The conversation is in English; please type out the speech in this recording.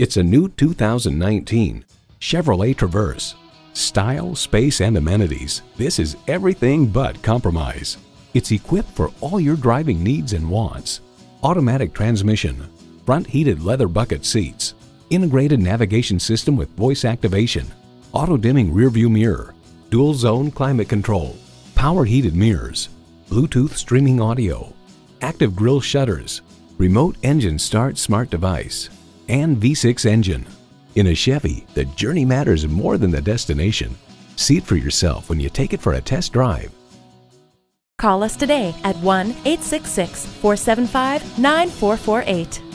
It's a new 2019 Chevrolet Traverse. Style, space, and amenities. This is everything but compromise. It's equipped for all your driving needs and wants. Automatic transmission, front heated leather bucket seats, integrated navigation system with voice activation, auto dimming rearview mirror, dual zone climate control, power heated mirrors, Bluetooth streaming audio, active grille shutters, remote engine start smart device, and V6 engine. In a Chevy, the journey matters more than the destination. See it for yourself when you take it for a test drive. Call us today at 1 866 475 9448.